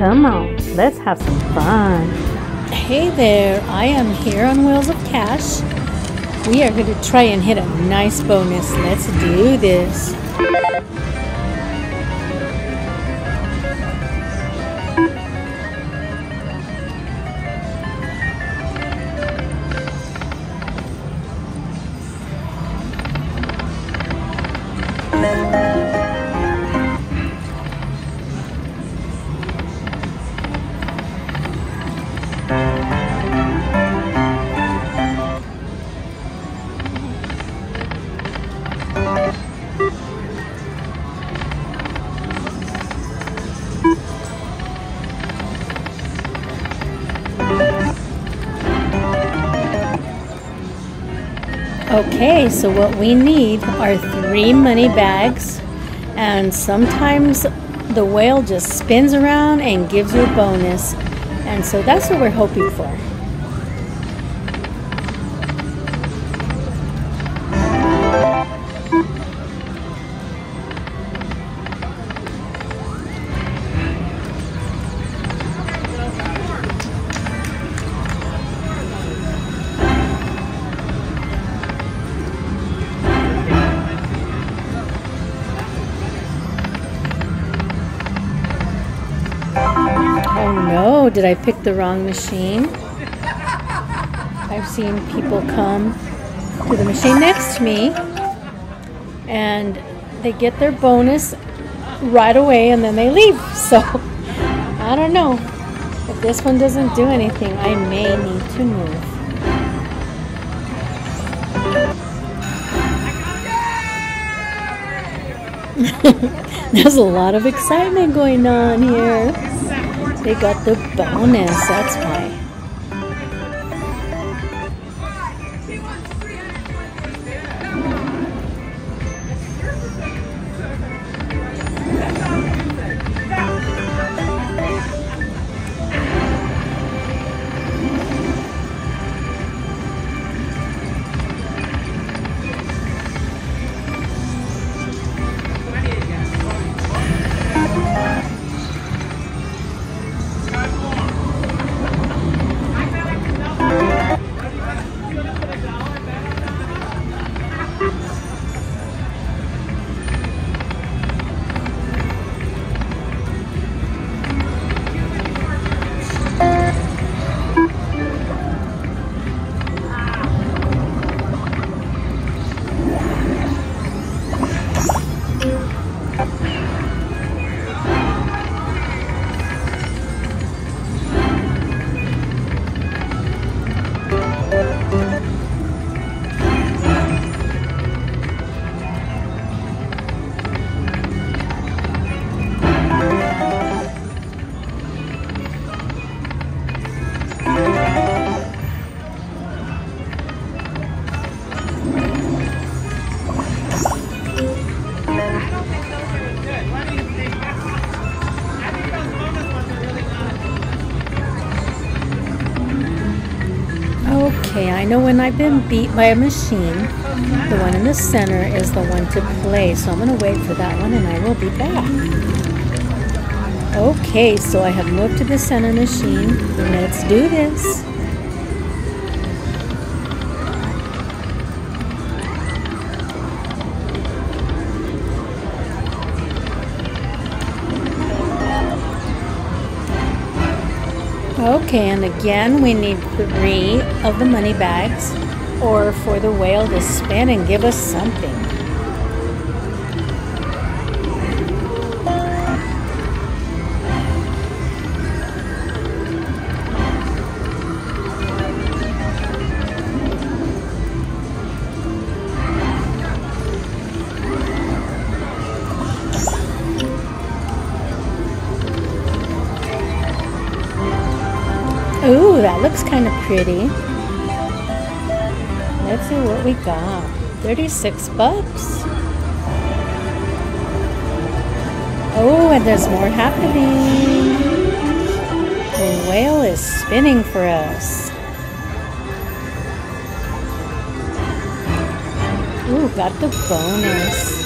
Come on, let's have some fun. Hey there, I am here on Whales of Cash. We are going to try and hit a nice bonus. Let's do this. Okay, so what we need are three money bags, and sometimes the whale just spins around and gives you a bonus, and so that's what we're hoping for. Did I pick the wrong machine? I've seen people come to the machine next to me and they get their bonus right away and then they leave. So I don't know. If this one doesn't do anything, I may need to move. There's a lot of excitement going on here. They got the bonus, that's why. Know when I've been beat by a machine, the one in the center is the one to play. So I'm going to wait for that one and I will be back. Okay, so I have moved to the center machine. Let's do this. Okay, and again, we need three of the money bags or for the whale to spin and give us something. Ooh, that looks kind of pretty. Let's see what we got. 36 bucks. Oh, and there's more happening. The whale is spinning for us. Ooh, got the bonus.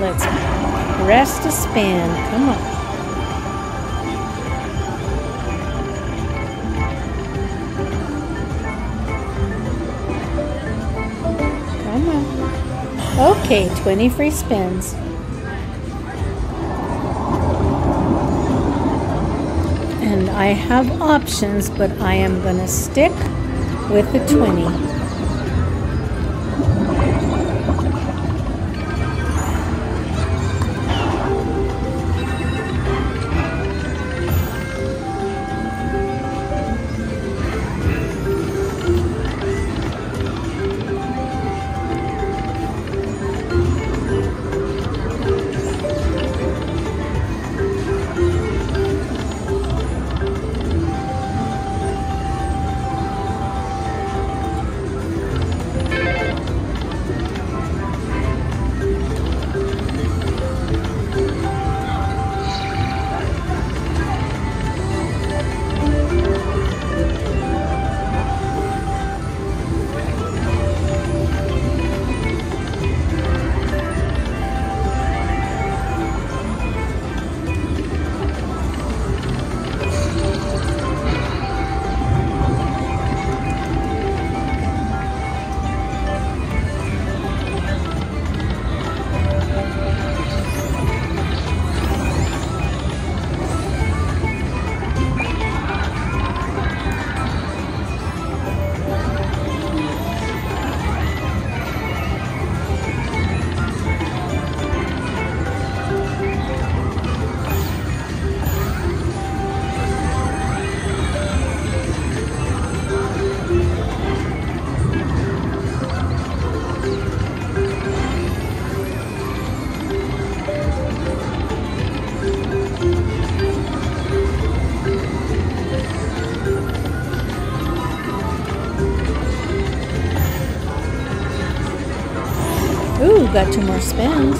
Rest a spin. Come on. Come on. Okay, 20 free spins. And I have options, but I am going to stick with the 20. Got two more spins.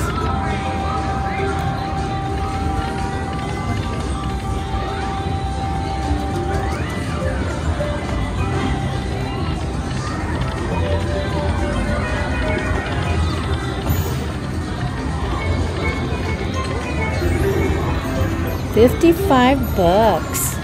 Fifty-five bucks.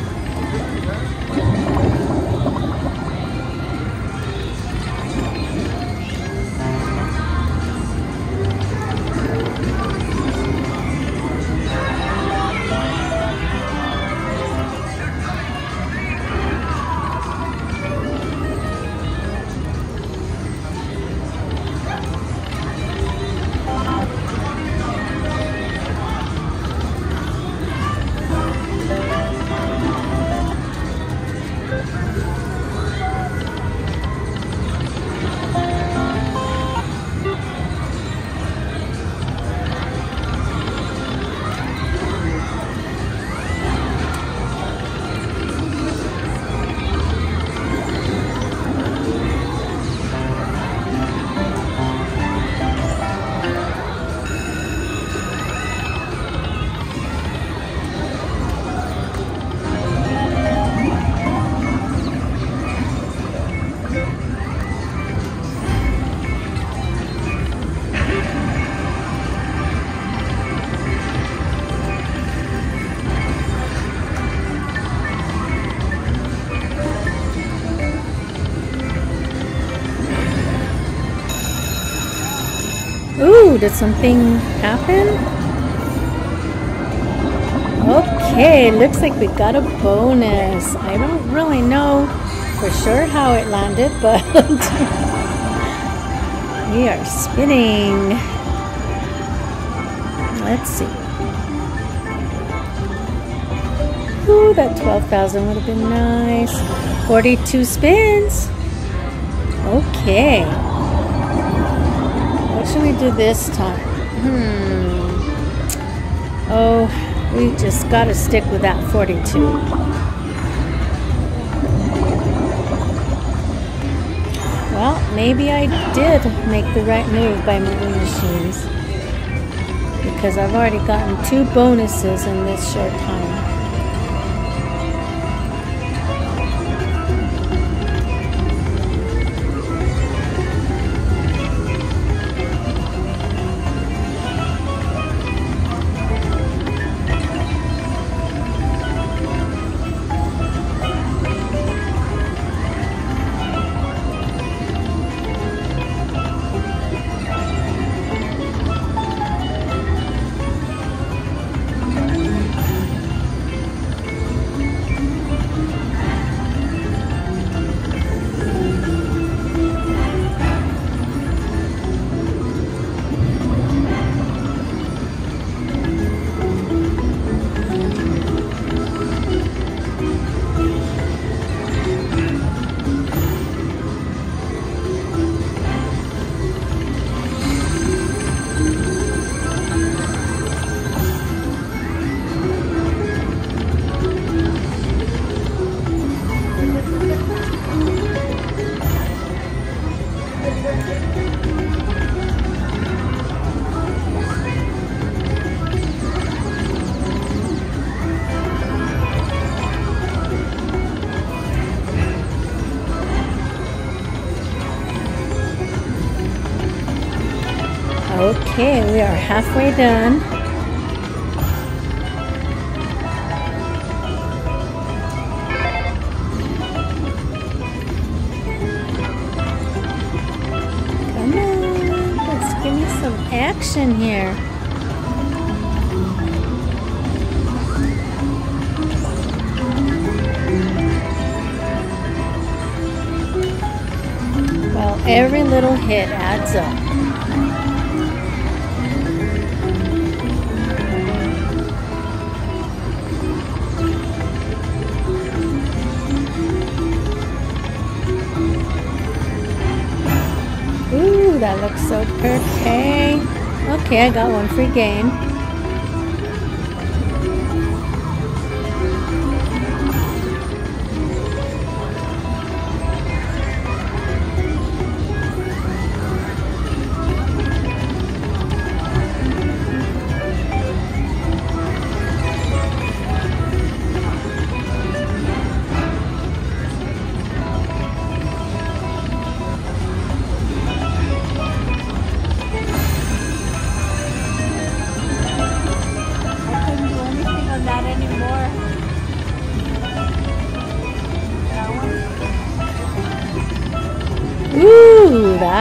Did something happen? Okay, looks like we got a bonus. I don't really know for sure how it landed, but we are spinning. Let's see. Ooh, that 12,000 would have been nice. 42 spins. Okay. What should we do this time? Hmm. Oh, we just got to stick with that 42. Well, maybe I did make the right move by moving machines. Because I've already gotten two bonuses in this short time. Halfway done. Come on, let's give me some action here. Well, every little hit adds up. That looks so pretty. Okay, I got one free game.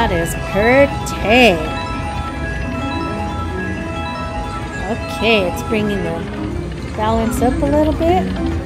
That is pretty. Okay, it's bringing the balance up a little bit.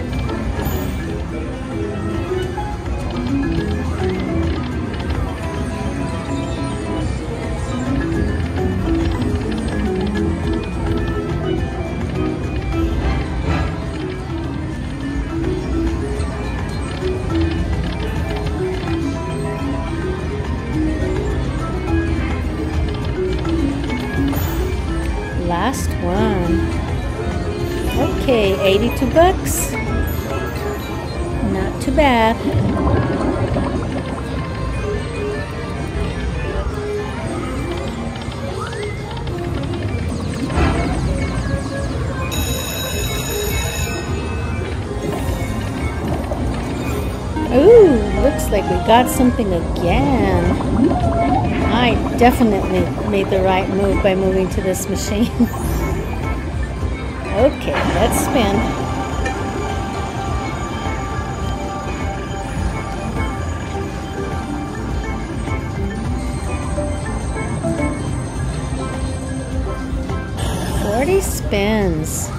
Ooh, looks like we got something again. I definitely made the right move by moving to this machine. okay, let's spin. Forty spins.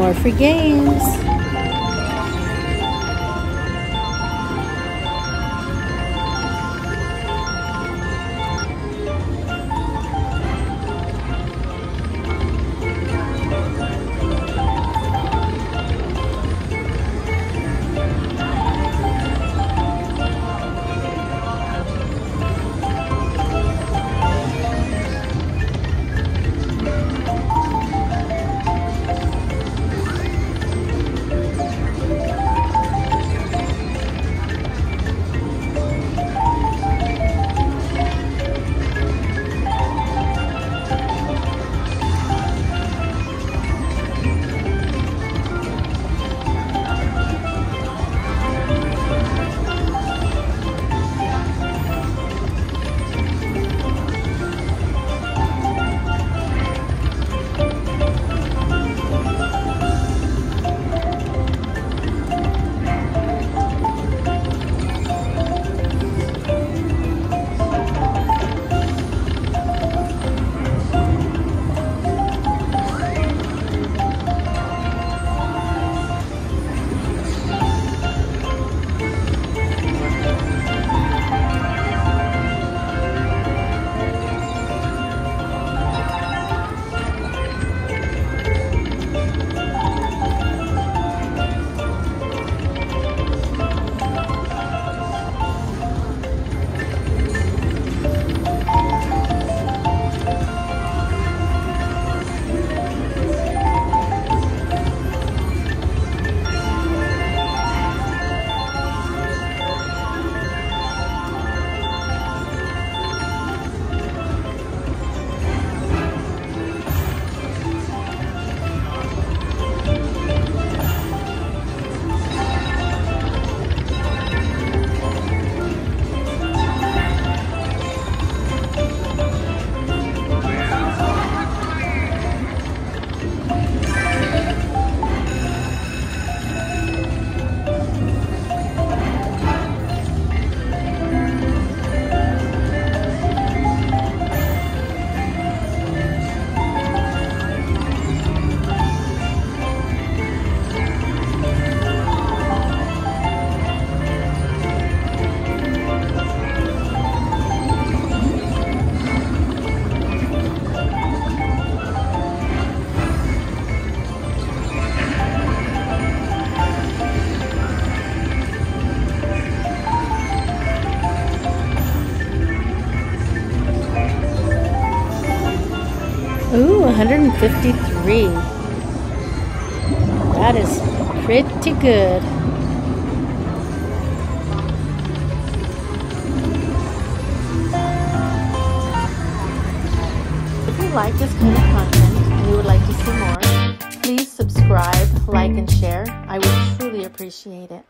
More free games. 53. That is pretty good. If you like this kind of content and you would like to see more, please subscribe, like, and share. I would truly appreciate it.